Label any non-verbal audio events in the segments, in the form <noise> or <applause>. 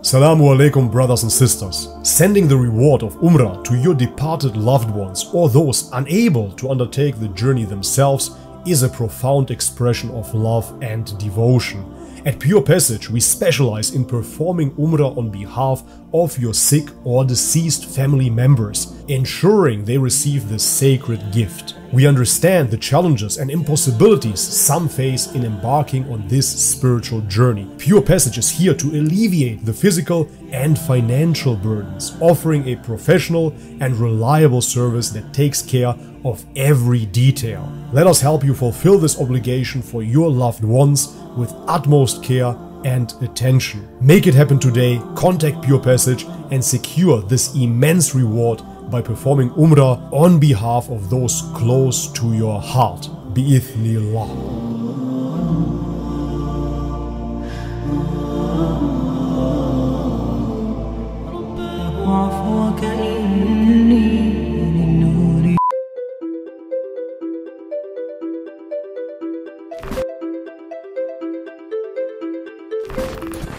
Salamu alaikum, brothers and sisters. Sending the reward of Umrah to your departed loved ones or those unable to undertake the journey themselves is a profound expression of love and devotion. At Pure Passage, we specialize in performing Umrah on behalf of your sick or deceased family members, ensuring they receive this sacred gift. We understand the challenges and impossibilities some face in embarking on this spiritual journey. Pure Passage is here to alleviate the physical and financial burdens, offering a professional and reliable service that takes care of every detail. Let us help you fulfill this obligation for your loved ones with utmost care and attention. Make it happen today, contact Pure Passage and secure this immense reward by performing Umrah on behalf of those close to your heart. Bi'ithnillah.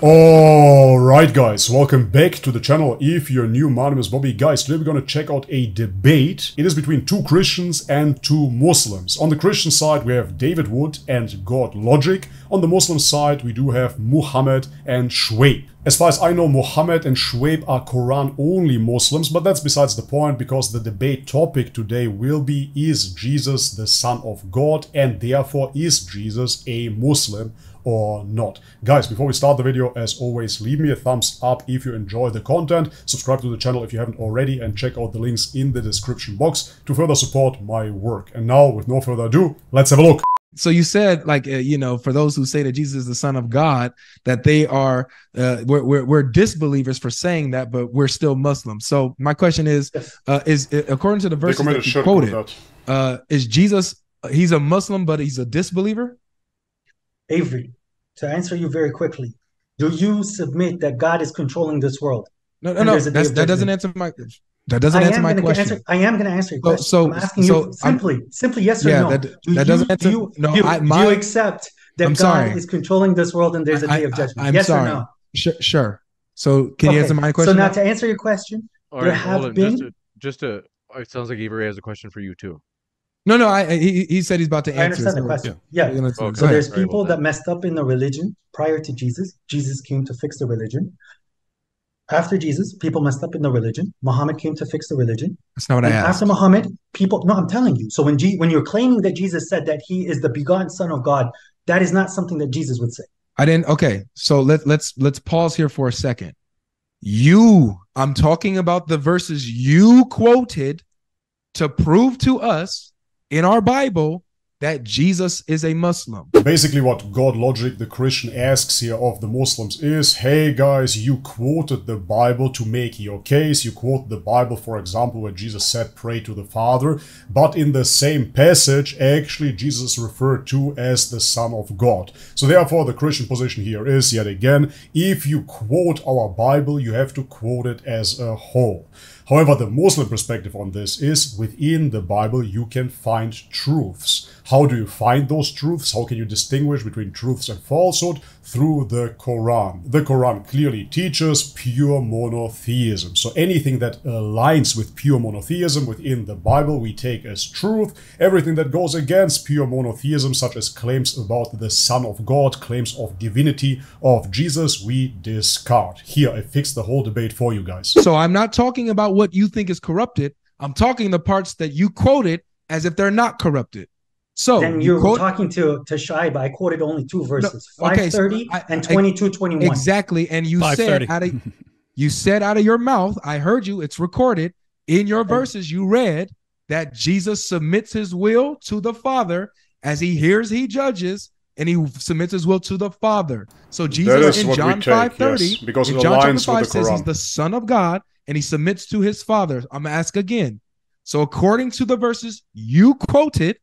Oh. Alright guys, welcome back to the channel. If you're new, my name is Bobby. Guys, today we're gonna check out a debate. It is between two Christians and two Muslims. On the Christian side, we have David Wood and God Logic. On the Muslim side, we do have Muhammad and Shuaib. As far as I know, Muhammad and Shuaib are Quran only Muslims, but that's besides the point because the debate topic today will be Is Jesus the Son of God and therefore is Jesus a Muslim? Or not. Guys, before we start the video, as always, leave me a thumbs up if you enjoy the content, subscribe to the channel if you haven't already, and check out the links in the description box to further support my work. And now, with no further ado, let's have a look. so you said like uh, you know for those who say that jesus is the son of god that they are uh, we're, we're, we're disbelievers for saying that but we're still muslims so my question is uh, is uh, according to the verse that you quoted that. uh, is jesus he's a muslim but he's a disbeliever Avery, to answer you very quickly, do you submit that God is controlling this world? no no no there's a day that's, that doesn't answer my that doesn't I answer my question Answer, I am going to answer your So- question. so- I'm asking so you I'm- simply, simply yes or Yeah, no. that- do that you, doesn't answer- do you, no, do you, I- do you accept that I'm God sorry. is controlling this world and there's a day of judgment? I'm yes sorry or no? sure, sure so can you answer my So question now now? to answer your question, All There right, have been- Just to, just to, it sounds like Avery has a question for you too. No no i he, he said he's about to answer. I answer understand the so- question. yeah. Yeah. We're Okay. So there's Very well people that messed up in the religion prior to Jesus. Jesus came to fix the religion. After Jesus, people messed up in the religion. Muhammad came to fix the religion. that's not what i And asked after Muhammad, people no, I'm telling you. So when G, when you're claiming that Jesus said that he is the begotten son of God, that is not something that Jesus would say. I didn't. Okay, so let let's let's pause here for a second. You, I'm talking about the verses you quoted to prove to us in our Bible that Jesus is a Muslim. Basically, what God Logic, the Christian, asks here of the Muslims is hey guys, you quoted the Bible to make your case. You quote the Bible, for example, where Jesus said, Pray to the Father. But in the same passage, actually, Jesus referred to as the Son of God. So, therefore, the Christian position here is yet again if you quote our Bible, you have to quote it as a whole. However, the Muslim perspective on this is within the Bible you can find truths. How do you find those truths? How can you distinguish between truths and falsehood? Through the Quran. The Quran clearly teaches pure monotheism. So anything that aligns with pure monotheism within the Bible we take as truth. Everything that goes against pure monotheism, such as claims about the Son of God, claims of divinity of Jesus, we discard. Here, I fixed the whole debate for you guys. So I'm not talking about what you think is corrupted. I'm talking the parts that you quoted as if they're not corrupted. So then you you're quote talking to to Shuaib. I quoted only two verses, okay, so 530 I- and I- 2221. exactly, and you said out of <laughs> you said out of your mouth. I heard you. It's recorded in your verses. You read that Jesus submits his will to the Father as he hears, he judges, and he submits his will to the Father. So Jesus in John five thirty, yes, because in John chapter five the says he's the Son of God and he submits to his Father. I'm gonna ask again. So according to the verses you quoted,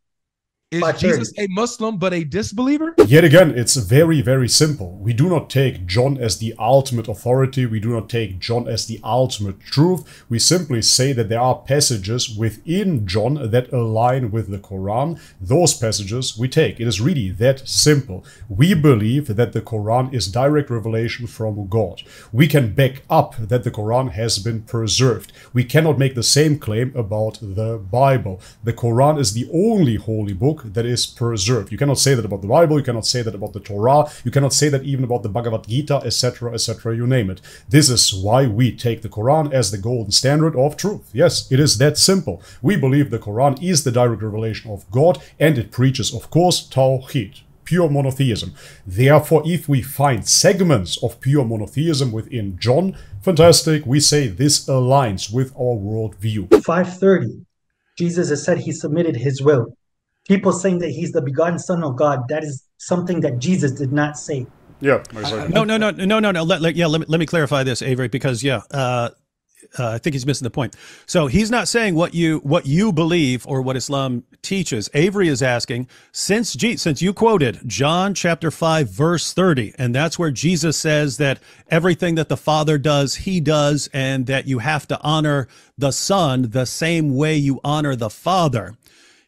Is 530. Jesus a Muslim but a disbeliever? Yet again, it's very, very simple. We do not take John as the ultimate authority. We do not take John as the ultimate truth. We simply say that there are passages within John that align with the Quran. Those passages we take. It is really that simple. We believe that the Quran is direct revelation from God. We can back up that the Quran has been preserved. We cannot make the same claim about the Bible. The Quran is the only holy book that is preserved. You cannot say that about the Bible, you cannot say that about the Torah, you cannot say that even about the Bhagavad Gita, etc., etc., you name it. This is why we take the Quran as the golden standard of truth. Yes, it is that simple. We believe the Quran is the direct revelation of God and it preaches, of course, Tawheed pure monotheism. Therefore, if we find segments of pure monotheism within John, fantastic, we say this aligns with our worldview. 530. Jesus has said he submitted his will. People saying that he's the begotten Son of God, that is something that Jesus did not say. Yeah, exactly. No, no, no, no, no, no. Let, let- yeah, let me, let me clarify this, Avery, because yeah, uh, uh, I think he's missing the point. So he's not saying what you what you believe or what Islam teaches. Avery is asking since G, since you quoted John chapter five verse thirty, and that's where Jesus says that everything that the Father does, He does, and that you have to honor the Son the same way you honor the Father.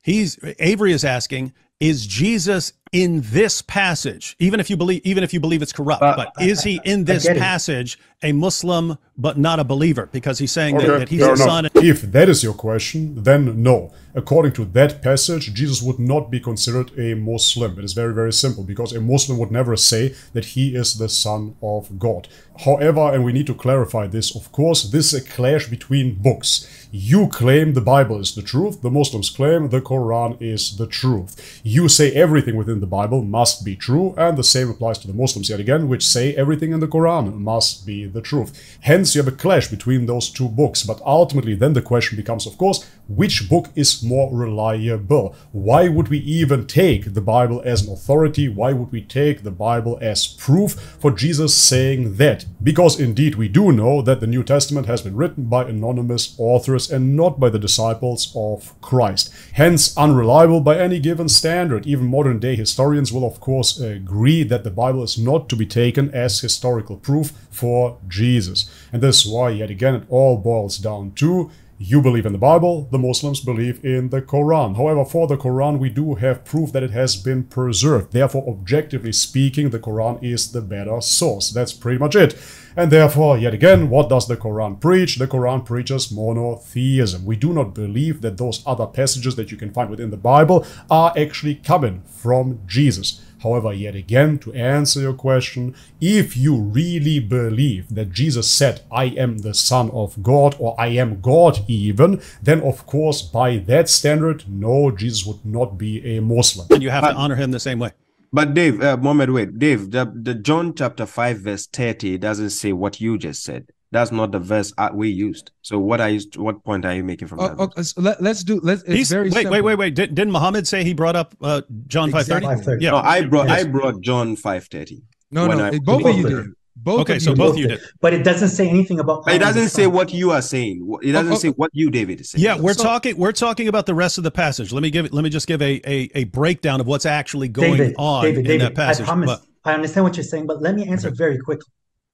He's Avery is asking, is Jesus in this passage, even if you believe even if you believe it's corrupt, Uh, but is he in this passage a Muslim but not a believer? Because he's saying that, Okay, that he's fair the enough. son. If that is your question, then no. According to that passage, Jesus would not be considered a Muslim. It is very, very simple because a Muslim would never say that he is the Son of God. However, and we need to clarify this, of course, this is a clash between books. You claim the Bible is the truth, the Muslims claim the Quran is the truth. You say everything within the Bible must be true, and the same applies to the Muslims yet again, which say everything in the Quran must be the truth. Hence, you have a clash between those two books, but ultimately, then the question becomes, of course, which book is more reliable? Why would we even take the Bible as an authority? Why would we take the Bible as proof for Jesus saying that? Because indeed, we do know that the New Testament has been written by anonymous authors and not by the disciples of Christ. Hence, unreliable by any given standard. Even modern day historians will, of course, agree that the Bible is not to be taken as historical proof for Jesus. And this is why, yet again, it all boils down to you believe in the Bible, the Muslims believe in the Quran. However, for the Quran, we do have proof that it has been preserved. Therefore, objectively speaking, the Quran is the better source. That's pretty much it. And therefore, yet again, what does the Quran preach? The Quran preaches monotheism. We do not believe that those other passages that you can find within the Bible are actually coming from Jesus. However, yet again, to answer your question, if you really believe that Jesus said, I am the Son of God, or I am God even, then of course, by that standard, no, Jesus would not be a Muslim. And you have to honor him the same way. But Dave, uh, Mohammed, wait, Dave, the, the John chapter 5, verse 30 doesn't say what you just said. That's not the verse uh, we used. So what are you, what point are you making from Oh, that? okay, so let, let's do. Let's. It's He's, very wait, simple. wait, wait, wait. Did, didn't Muhammad say he brought up uh, John five thirty? Exactly. 530. Yeah. No, I brought I Yes. brought John 530. No, no. I- it- both of you did. Both Okay, so both did. you did. But it doesn't say anything about. But it doesn't say what you are saying. It doesn't Oh, oh. say what you, David, is saying. Yeah, we're So- talking. We're talking about the rest of the passage. Let me give. It, Let me just give a a, a breakdown of what's actually going David, on David, in David, that passage. I promise. But- I understand what you're saying, but let me answer very quickly.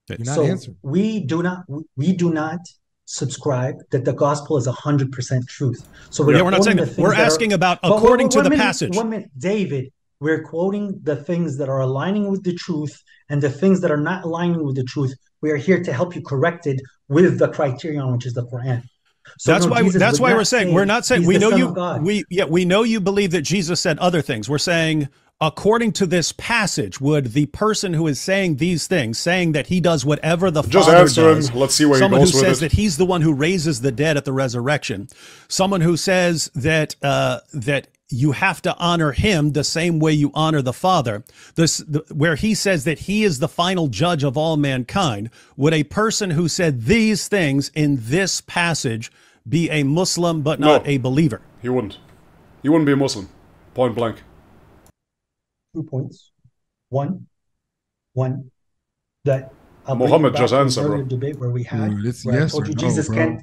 You're not so answering. we do not we do not subscribe that the gospel is 100% truth. So yeah, we're not saying that. We're that are- asking about according to the minute, passage. One minute, David. We're quoting the things that are aligning with the truth and the things that are not aligning with the truth. We are here to help you correct it with the criterion, which is the Quran. So that's no, why. Jesus That's why we're saying say we're not saying we know you. We yeah we know you believe that Jesus said other things. We're saying according to this passage, would the person who is saying these things, saying that he does whatever the Just Father answer him. does, Let's see where he someone who says it. that he's the one who raises the dead at the resurrection, someone who says that uh, that you have to honor him the same way you honor the Father. This the, where he says that he is the final judge of all mankind. Would a person who said these things in this passage be a Muslim but not No. a believer? He wouldn't. He wouldn't be a Muslim. Point blank. Two points. One, one that I'll bring Mohammed, you back just to the answer, bro. earlier debate where we had, Dude, it's where I yes told you no, Jesus bro. can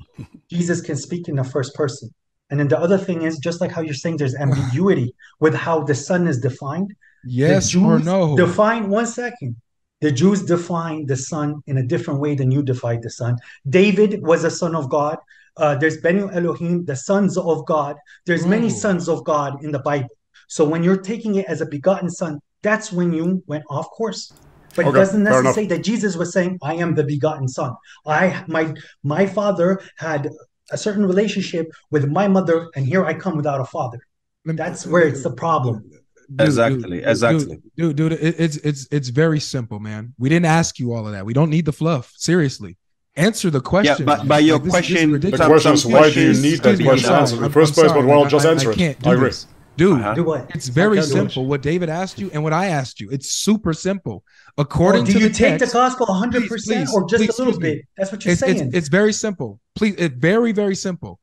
Jesus can speak in the first person, And then the other thing is just like how you're saying there's ambiguity with how the son is defined. Yes or no? Define one second. The Jews define the son in a different way than you define the son. David was a son of God. Uh, there's Benu Elohim, the sons of God. There's many sons of God in the Bible. So when you're taking it as a begotten son, that's when you went off course. But it doesn't necessarily say that Jesus was saying, "I am the begotten son." I my my father had a certain relationship with my mother, and here I come without a father. That's where it's the problem. Dude, Exactly, dude, exactly. dude, dude, dude, it's it's it's very simple, man. We didn't ask you all of that. We don't need the fluff. Seriously, answer the question. but- but your this- this question- The ridiculous. Question is why do you need that question answered in the first I'm place? But sorry, well, man. just I- answer I it. can't do I agree. this. Dude, Uh-huh. Do what? it's very can't simple. What David asked you and what I asked you. It's super simple. Or According do to you the take text, the gospel 100% Please, please, or just please, a little excuse me. bit? That's what you're it's, it's, saying. it's very simple. Please, it's very, very simple.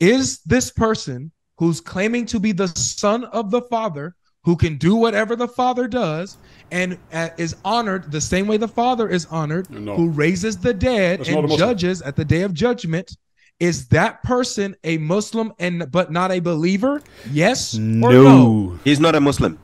Is this person who's claiming to be the son of the father, who can do whatever the father does, and uh, is honored the same way the father is honored, No. who raises the dead That's and Muslim. judges at the day of judgment? Is that person a Muslim and but not a believer? Yes or no? He's not a Muslim.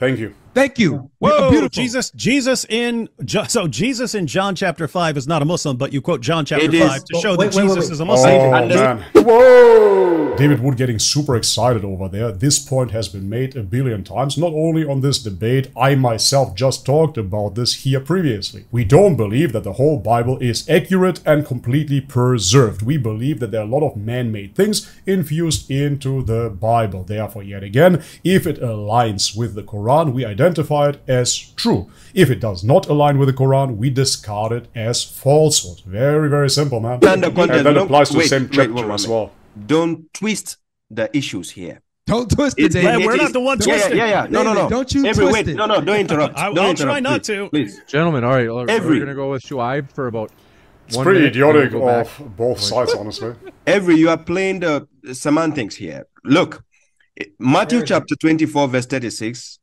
Thank you. Thank you. Whoa, Beautiful. Jesus! Jesus in so Jesus in John chapter five is not a Muslim, but you quote John chapter It is- five to show Wait, that wait, wait, Jesus wait. is a Muslim. Oh man! Whoa! David Wood getting super excited over there. This point has been made a billion times. Not only on this debate, I myself just talked about this here previously. We don't believe that the whole Bible is accurate and completely preserved. We believe that there are a lot of man-made things infused into the Bible. Therefore, yet again, if it aligns with the Quran, we identify it as true. If it does not align with the Quran, we discard it as falsehood. Very, very simple, man. And the content- And that applies to the wait, same wait, chapter one as well. Don't twist the issues here. Don't twist it, It's- David. We're it not is- the one yeah, yeah, twisting. Yeah, yeah, No, no, no. don't you Avery, twist wait, it. No, no, don't interrupt. I- don't I'll interrupt, try not please. to. Please. Gentlemen, all right, all right, Avery- we're gonna go with Shuaib for about. It's one pretty minute, idiotic we'll go back. of both sides, honestly. <laughs> Avery you are playing the semantics here. Look, Matthew chapter 24, verse 36,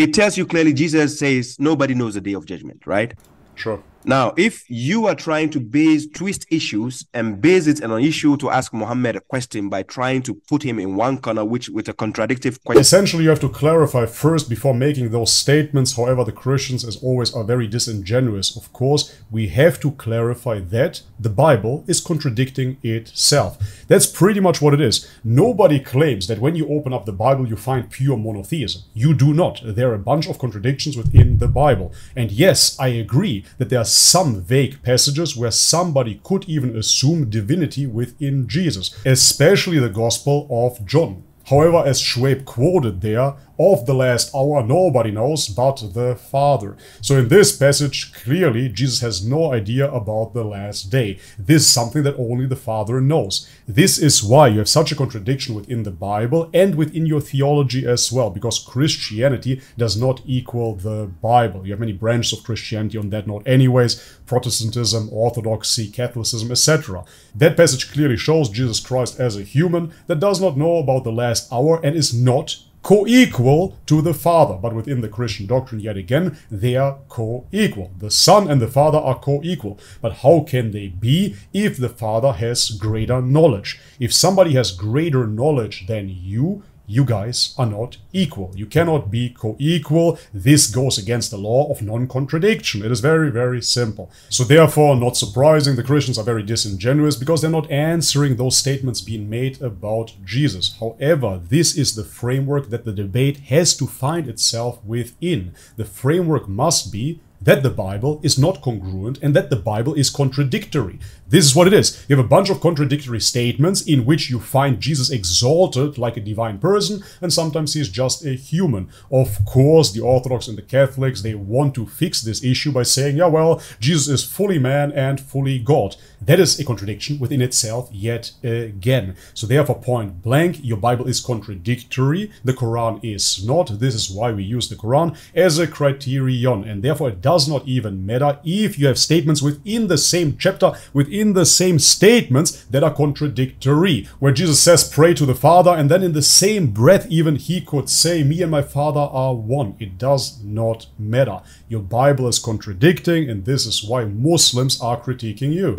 it tells you clearly Jesus says nobody knows the day of judgment, right? Sure. Now, if you are trying to base twist issues and base it on an issue to ask Muhammad a question by trying to put him in one corner, which with a contradictive question, Essentially, you have to clarify first before making those statements. However, the Christians, as always, are very disingenuous. Of course, we have to clarify that the Bible is contradicting itself. That's pretty much what it is. Nobody claims that when you open up the Bible, you find pure monotheism. You do not. There are a bunch of contradictions within the Bible. And yes, I agree that there are some vague passages where somebody could even assume divinity within Jesus, especially the Gospel of John. However, as Shuaib quoted there, of the last hour nobody knows but the Father. So in this passage, clearly Jesus has no idea about the last day. This is something that only the Father knows. This is why you have such a contradiction within the Bible and within your theology as well, because Christianity does not equal the Bible. You have many branches of Christianity on that note anyways, Protestantism, Orthodoxy, Catholicism, etc. That passage clearly shows Jesus Christ as a human that does not know about the last hour and is not co-equal to the Father. But within the Christian doctrine, yet again, they are co-equal. The Son and the Father are co-equal. But how can they be if the Father has greater knowledge? If somebody has greater knowledge than you, you guys are not equal. You cannot be co-equal. This goes against the law of non-contradiction. It is very, very simple. So therefore, not surprising, the Christians are very disingenuous because they're not answering those statements being made about Jesus. However, this is the framework that the debate has to find itself within. The framework must be that the Bible is not congruent and that the Bible is contradictory. This is what it is. You have a bunch of contradictory statements in which you find Jesus exalted like a divine person, and sometimes he's just a human. Of course, the Orthodox and the Catholics they want to fix this issue by saying, yeah, well, Jesus is fully man and fully God. That is a contradiction within itself yet again. So therefore, point blank, your Bible is contradictory. The Quran is not. This is why we use the Quran as a criterion, and therefore it does not even matter if you have statements within the same chapter, within the same statements that are contradictory. Where Jesus says, Pray to the Father, and then in the same breath, even he could say, Me and my Father are one. It does not matter. Your Bible is contradicting, and this is why Muslims are critiquing you.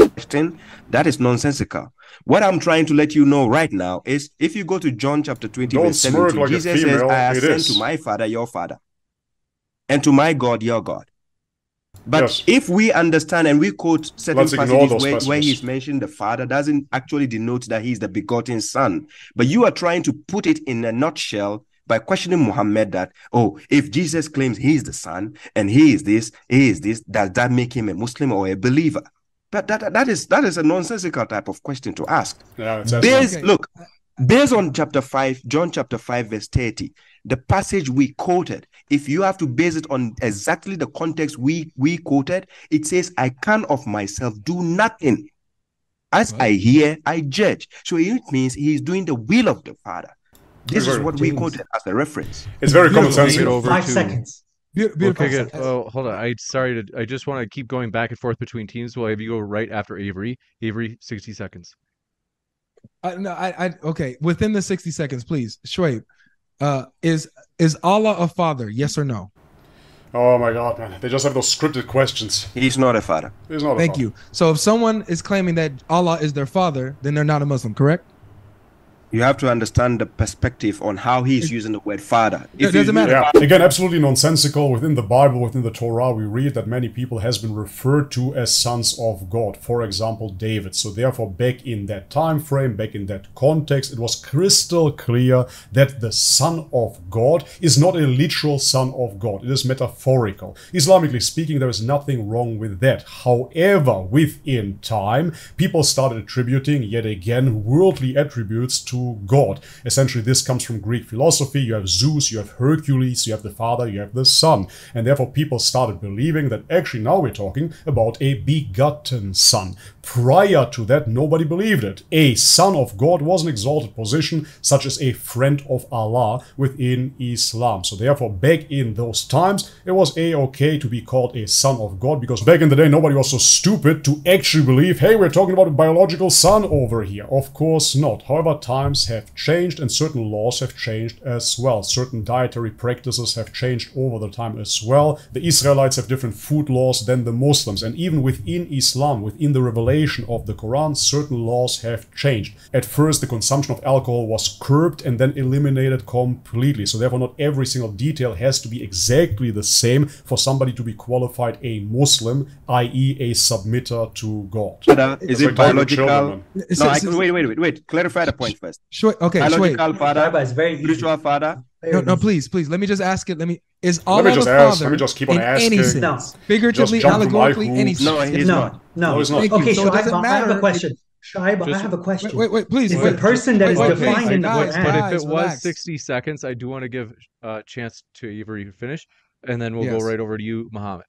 that is nonsensical. What I'm trying to let you know right now is if you go to John chapter 20, Don't verse 17, like Jesus says, I ascend to my father, your father, and to my God, your God. But Yes. if we understand and we quote certain passages where, where he's mentioned the Father, doesn't actually denote that he's the begotten Son. But you are trying to put it in a nutshell by questioning Muhammad that, oh, if Jesus claims he's the Son and he is this, he is this, does that make him a Muslim or a believer? But that, that is that is a nonsensical type of question to ask. Yeah, Based, Okay. look, based on chapter 5, John chapter 5, verse 30, the passage we quoted, if you have to base it on exactly the context we, we quoted, it says, I can of myself do nothing. As I hear, I judge. So it means he is doing the will of the Father. This is Very what we quoted as a reference. It's very common sense. Over Five to- seconds. Be- beautiful. Okay, good. Oh, hold on. I sorry to. I just want to keep going back and forth between teams. While have you go right after Avery. Avery, sixty seconds. I, no, I, I, okay. Within the sixty seconds, please, Shuaib. Uh, is is Allah a father? Yes or no? Oh my god, man. They just have those scripted questions. He's not a father. It's not a Thank problem. you. So if someone is claiming that Allah is their father, then they're not a Muslim, correct? You have to understand the perspective on how he's using the word father. It doesn't matter. Yeah, again, absolutely nonsensical. Within the Bible, within the Torah, we read that many people has been referred to as sons of God. For example, David. So therefore, back in that time frame, back in that context, it was crystal clear that the son of God is not a literal son of God. It is metaphorical. Islamically speaking, there is nothing wrong with that. However, within time, people started attributing yet again worldly attributes to God. Essentially, this comes from Greek philosophy. You have Zeus, you have Hercules, you have the Father, you have the Son. And therefore, people started believing that actually now we're talking about a begotten Son. Prior to that, nobody believed it. A Son of God was an exalted position, such as a friend of Allah within Islam. So, therefore, back in those times, it was a okay to be called a Son of God because back in the day, nobody was so stupid to actually believe, hey, we're talking about a biological son over here. Of course not. However, times have changed and certain laws have changed as well. Certain dietary practices have changed over the time as well. The Israelites have different food laws than the Muslims, and even within Islam, within the revelation of the Quran, certain laws have changed. At first, the consumption of alcohol was curbed and then eliminated completely. So, therefore, not every single detail has to be exactly the same for somebody to be qualified a Muslim, i.e., a submitter to God. Father, uh, is it like talking to biological? children, man. It's- No, I, it's- wait, wait, wait, wait. Clarify the point first. Shuaib, okay, Shuaib. Biological father, Shaiba is very easy. spiritual father. Very No, no, please, please. Let me just ask it. Let me. Is Let me just the ask, father let me just keep on in any asking. sense, No. figuratively, Just jump to my allegorically, any hoops. sense? No, he's no, not. no. No, it's not. Thank. Okay, So it doesn't Shaiba, I have a question. Shaiba, I have a question. Wait, wait, please. Is wait. the person that is Wait, wait, defined wait, in the guys, Quran. But if guys, it relax. was sixty seconds, I do want to give a chance to Avery to finish, and then we'll Yes. go right over to you, Muhammad.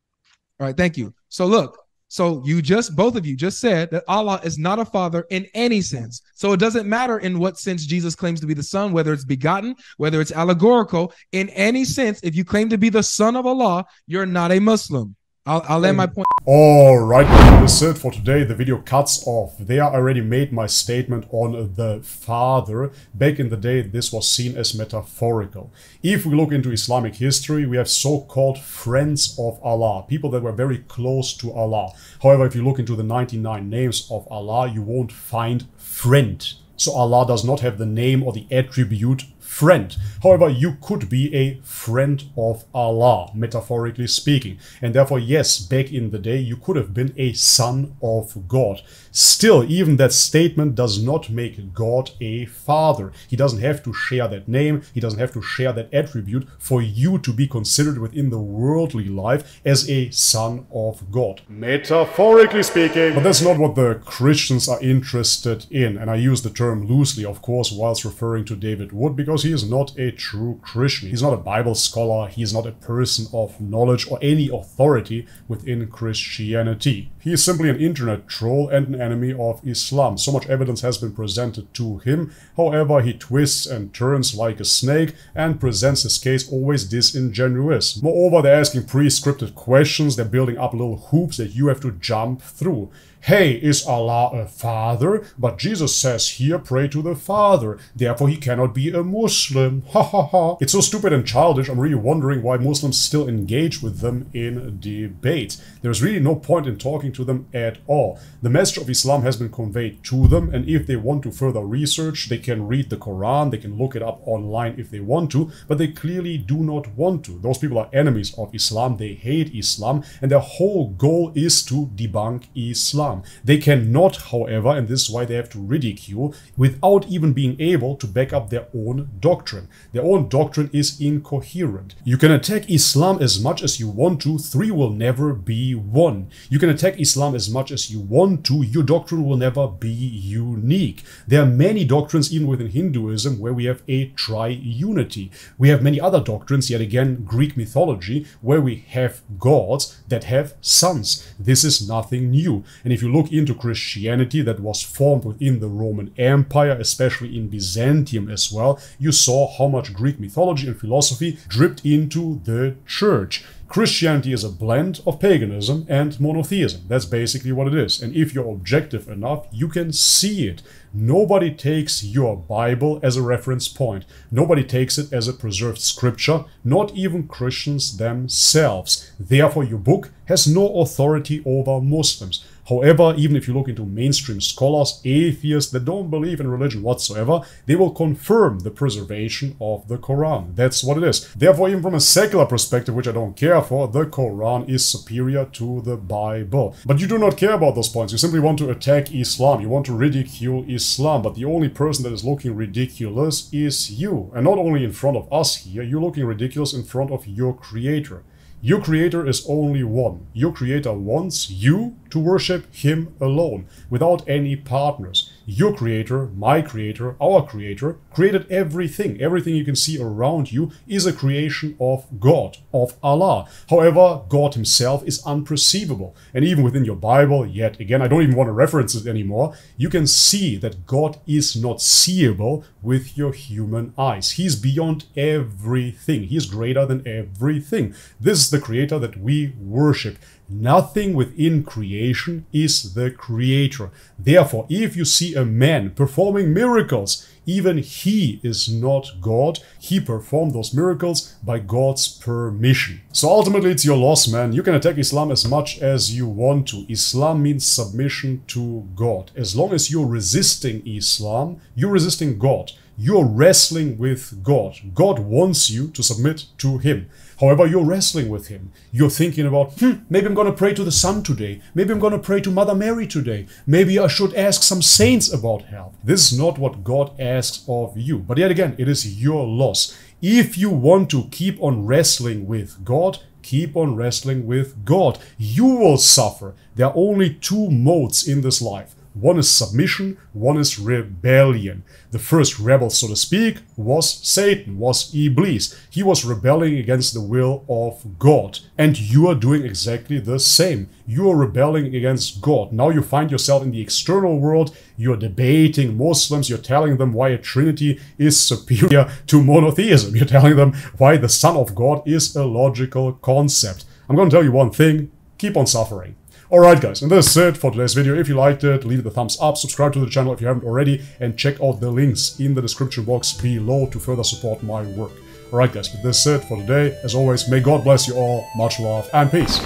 All right, thank you. So look, so you just both of you just said that Allah is not a father in any sense. So it doesn't matter in what sense Jesus claims to be the son, whether it's begotten, whether it's allegorical, in any sense, if you claim to be the son of Allah, you're not a Muslim. I'll, I'll end my point. Alright, that's it for today. The video cuts off. There I already made my statement on the father. Back in the day, this was seen as metaphorical. If we look into Islamic history, we have so-called friends of Allah, people that were very close to Allah. However, if you look into the 99 names of Allah, you won't find friend. So Allah does not have the name or the attribute friend. However, you could be a friend of Allah, metaphorically speaking. And therefore, yes, back in the day, you could have been a son of God. Still, even that statement does not make God a father. He doesn't have to share that name, he doesn't have to share that attribute for you to be considered within the worldly life as a son of God. Metaphorically speaking. But that's not what the Christians are interested in. And I use the term loosely, of course, whilst referring to David Wood, because he is not a true Christian. He's not a Bible scholar, he is not a person of knowledge or any authority within Christianity. He is simply an internet troll and an enemy of Islam. So much evidence has been presented to him. However, he twists and turns like a snake and presents his case always disingenuous. Moreover, they're asking pre-scripted questions, they're building up little hoops that you have to jump through. Hey, is Allah a father? But Jesus says here, pray to the Father. Therefore, he cannot be a Muslim. Ha ha ha. It's so stupid and childish, I'm really wondering why Muslims still engage with them in debate. There's really no point in talking to them at all. The message of Islam has been conveyed to them, and if they want to further research, they can read the Quran, they can look it up online if they want to, but they clearly do not want to. Those people are enemies of Islam, they hate Islam, and their whole goal is to debunk Islam. They cannot, however, and this is why they have to ridicule, without even being able to back up their own doctrine. Their own doctrine is incoherent. You can attack Islam as much as you want to, three will never be one. You can attack Islam as much as you want to, your doctrine will never be unique. There are many doctrines, even within Hinduism, where we have a tri-unity. We have many other doctrines, yet again, Greek mythology, where we have gods that have sons. This is nothing new. And if you look into Christianity that was formed within the Roman Empire, especially in Byzantium as well, you saw how much Greek mythology and philosophy dripped into the church. Christianity is a blend of paganism and monotheism. That's basically what it is. And if you're objective enough, you can see it. Nobody takes your Bible as a reference point. Nobody takes it as a preserved scripture, not even Christians themselves. Therefore, your book has no authority over Muslims. However, even if you look into mainstream scholars, atheists that don't believe in religion whatsoever, they will confirm the preservation of the Quran. That's what it is. Therefore, even from a secular perspective, which I don't care for, the Quran is superior to the Bible. But you do not care about those points. You simply want to attack Islam. You want to ridicule Islam. But the only person that is looking ridiculous is you. And not only in front of us here, you're looking ridiculous in front of your creator. Your creator is only one. Your creator wants you to worship him alone, without any partners. Your creator, my creator, our creator, created everything. Everything you can see around you is a creation of God, of Allah. However, God himself is unperceivable. And even within your Bible, yet again, I don't even want to reference it anymore, you can see that God is not seeable with your human eyes. He's beyond everything. He is greater than everything. This is the creator that we worship. Nothing within creation is the creator. Therefore, if you see a man performing miracles, even he is not God. He performed those miracles by God's permission. So ultimately, it's your loss, man. You can attack Islam as much as you want to. Islam means submission to God. As long as you're resisting Islam, you're resisting God. You're wrestling with God. God wants you to submit to Him. However, you're wrestling with Him. You're thinking about, hmm, maybe I'm going to pray to the sun today. Maybe I'm going to pray to Mother Mary today. Maybe I should ask some saints about help. This is not what God asks of you. But yet again, it is your loss. If you want to keep on wrestling with God, keep on wrestling with God. You will suffer. There are only two modes in this life. One is submission, one is rebellion. The first rebel, so to speak, was Satan, was Iblis. He was rebelling against the will of God. And you are doing exactly the same. You are rebelling against God. Now you find yourself in the external world. You're debating Muslims. You're telling them why a trinity is superior to monotheism. You're telling them why the Son of God is a logical concept. I'm going to tell you one thing keep on suffering. Alright guys, and that's it for today's video. If you liked it, leave it a thumbs up, subscribe to the channel if you haven't already, and check out the links in the description box below to further support my work. Alright guys, but that's it for today. As always, may God bless you all, much love, and peace.